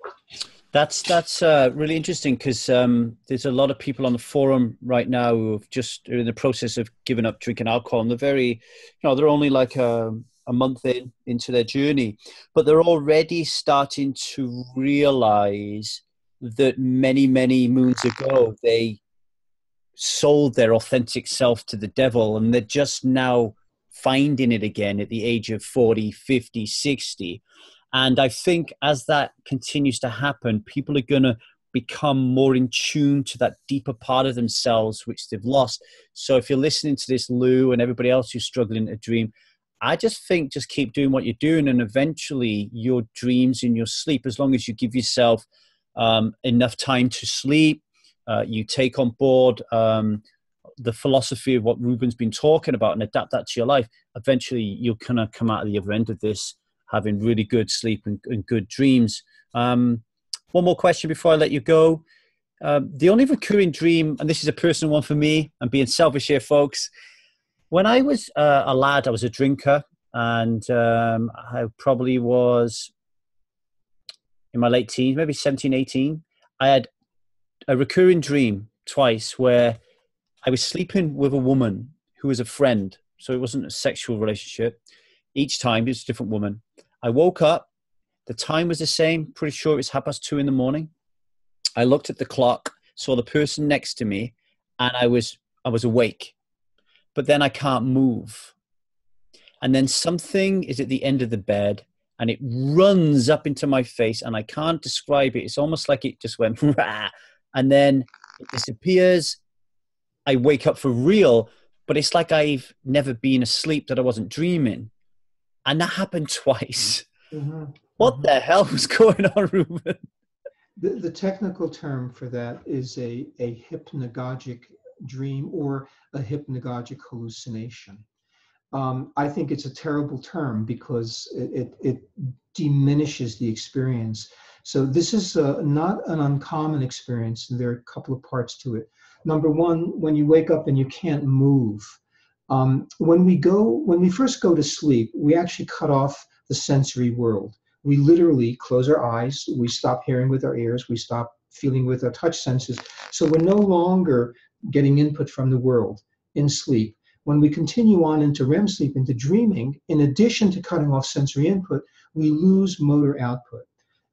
That's that's uh, really interesting because um, there's a lot of people on the forum right now who have just are in the process of giving up drinking alcohol, and they're very, you know, they're only like a, um, a month in into their journey, but they're already starting to realize that many, many moons ago they sold their authentic self to the devil and they're just now finding it again at the age of 40, 50, 60. And I think as that continues to happen, people are going to become more in tune to that deeper part of themselves which they've lost. So if you're listening to this, Lou, and everybody else who's struggling to dream, I just think just keep doing what you're doing, and eventually your dreams in your sleep, as long as you give yourself um, enough time to sleep, uh, you take on board um, the philosophy of what Rubin's been talking about and adapt that to your life. Eventually, you're gonna come out of the other end of this having really good sleep and, and good dreams. Um, one more question before I let you go. Um, the only recurring dream, and this is a personal one for me, I'm being selfish here, folks, when I was uh, a lad, I was a drinker, and um, I probably was in my late teens, maybe 17, 18. I had a recurring dream twice where I was sleeping with a woman who was a friend. So it wasn't a sexual relationship. Each time it was a different woman. I woke up. The time was the same. Pretty sure it was half past two in the morning. I looked at the clock, saw the person next to me, and I was I was awake but then I can't move. And then something is at the end of the bed and it runs up into my face and I can't describe it. It's almost like it just went, <laughs> and then it disappears. I wake up for real, but it's like I've never been asleep, that I wasn't dreaming. And that happened <laughs> twice. Mm-hmm. What mm-hmm. the hell was going on, <laughs> Rubin? The, the technical term for that is a, a hypnagogic dream or a hypnagogic hallucination. Um, I think it's a terrible term because it, it, it diminishes the experience. So this is uh, not an uncommon experience, and there are a couple of parts to it. Number one, when you wake up and you can't move. Um, when we go, when we first go to sleep, we actually cut off the sensory world. We literally close our eyes. We stop hearing with our ears. We stop feeling with our touch senses. So we're no longer getting input from the world. in sleep. When we continue on into REM sleep, into dreaming, in addition to cutting off sensory input, we lose motor output.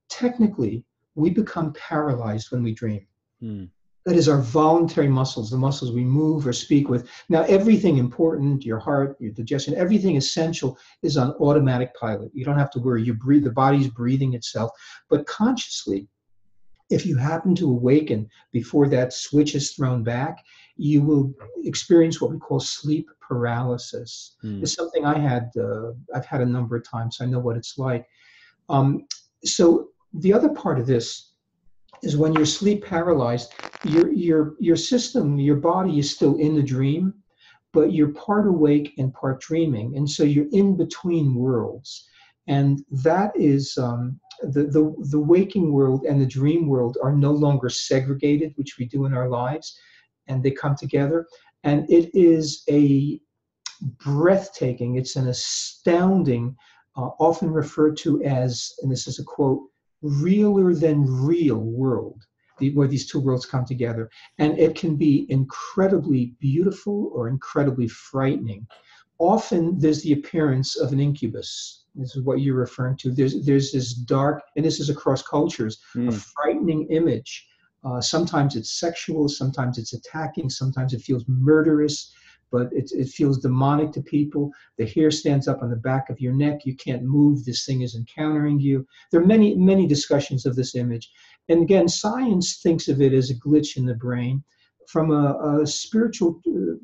Technically, we become paralyzed when we dream. Hmm. That is our voluntary muscles, the muscles we move or speak with. Now, everything important, your heart, your digestion, everything essential is on automatic pilot. You don't have to worry. You breathe, the body's breathing itself. But consciously, if you happen to awaken before that switch is thrown back, you will experience what we call sleep paralysis. Mm. It's something I had, uh, I've had a number of times. So I know what it's like. Um, so the other part of this is when you're sleep paralyzed, your your your system, your body is still in the dream, but you're part awake and part dreaming, and so you're in between worlds, and that is um, the the the waking world and the dream world are no longer segregated, which we do in our lives, and they come together, and it is a breathtaking. It's an astounding, uh, often referred to as, and this is a quote realer than real world where these two worlds come together. And it can be incredibly beautiful or incredibly frightening. Often there's the appearance of an incubus. This is what you're referring to. There's, there's this dark, and this is across cultures, mm. a hmm. frightening image. Uh, sometimes it's sexual, sometimes it's attacking, sometimes it feels murderous but it, it feels demonic to people. The hair stands up on the back of your neck. You can't move. This thing is encountering you. There are many, many discussions of this image. And again, science thinks of it as a glitch in the brain. From a, a spiritual uh,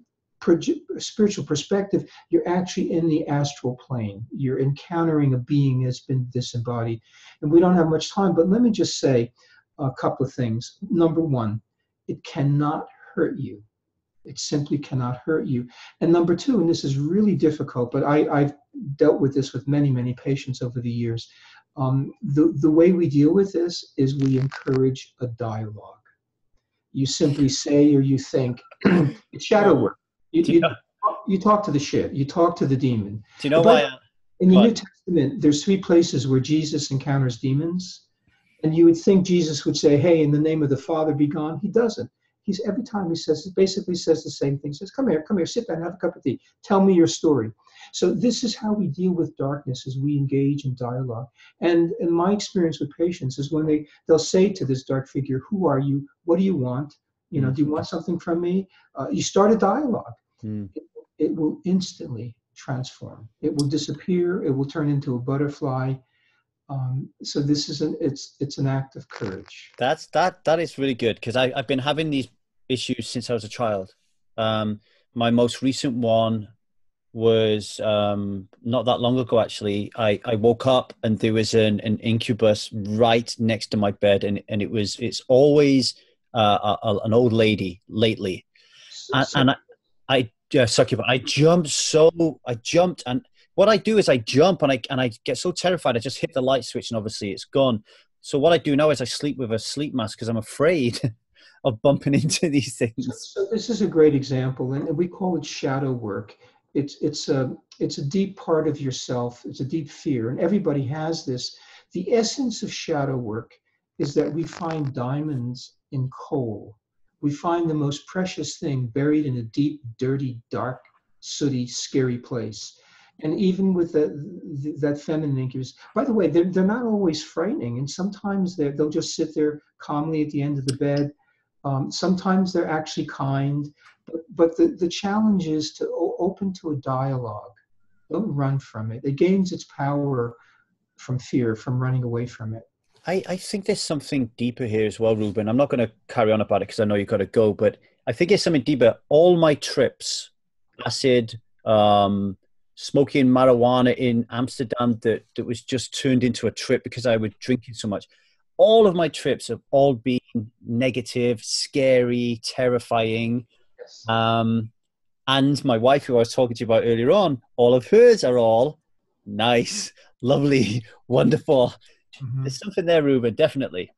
spiritual perspective, you're actually in the astral plane. You're encountering a being that's been disembodied. And we don't have much time, but let me just say a couple of things. Number one, it cannot hurt you. It simply cannot hurt you. And number two, and this is really difficult, but I, have dealt with this with many, many patients over the years. Um, the, the way we deal with this is we encourage a dialogue. You simply say or you think, <clears throat> it's shadow work. You, you, you, talk to the shit, you talk to the demon. Do you know but why? in the New Testament, there's three places where Jesus encounters demons. And you would think Jesus would say, Hey, in the name of the Father, be gone. He doesn't he's every time he says basically says the same thing. He says, "Come here, come here, sit down, have a cup of tea. Tell me your story." So this is how we deal with darkness as we engage in dialogue. And in my experience with patients is when they they'll say to this dark figure, "Who are you? What do you want? You know, do you want something from me?" Uh, you start a dialogue. Mm. It, it will instantly transform. It will disappear. It will turn into a butterfly. Um, so this is an it's it's an act of courage. That's that that is really good because I've been having these issues since I was a child. Um, my most recent one was um, not that long ago actually. I, I woke up and there was an, an incubus right next to my bed and, and it was it's always uh, a, an old lady lately. And, and I, I uh, succubus. I jumped so I jumped and what I do is I jump and I and I get so terrified I just hit the light switch and obviously it's gone. So what I do now is I sleep with a sleep mask because I'm afraid <laughs> of bumping <laughs> into these things. So this is a great example, and we call it shadow work. It's it's a it's a deep part of yourself. It's a deep fear, and everybody has this. The essence of shadow work is that we find diamonds in coal. We find the most precious thing buried in a deep, dirty, dark, sooty, scary place and even with the, the, that feminine incubus by the way they're, they're not always frightening. And sometimes they'll just sit there calmly at the end of the bed. Um, sometimes they're actually kind. But, but the, the challenge is to o- open to a dialogue. Don't run from it. It gains its power from fear from running away from it. I, I think there's something deeper here as well, Rubin. I'm not going to carry on about it because I know you've got to go, but I think there's something deeper. All my trips, acid, um, smoking marijuana in Amsterdam that, that was just turned into a trip because I was drinking so much. All of my trips have all been negative, scary, terrifying. Yes. Um, and my wife, who I was talking to you about earlier on, all of hers are all nice, <laughs> lovely, <laughs> wonderful. Mm-hmm. There's something there, Rubin, definitely.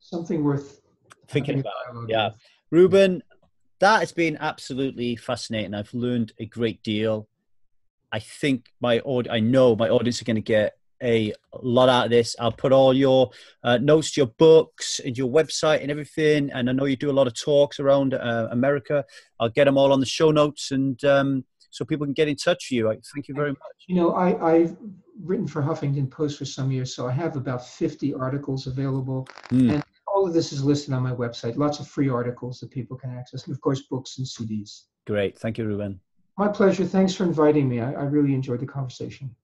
Something worth thinking about. Yeah. Rubin, that has been absolutely fascinating. I've learned a great deal. I think my I know my audience are going to get a lot out of this. I'll put all your uh, notes to your books and your website and everything. And I know you do a lot of talks around uh, America. I'll get them all on the show notes and um, so people can get in touch with you. Thank you very much. You know, I, I've written for Huffington Post for some years, so I have about 50 articles available. Mm. And all of this is listed on my website. Lots of free articles that people can access, and of course, books and CDs. Great. Thank you, Rubin. My pleasure. Thanks for inviting me. I, I really enjoyed the conversation.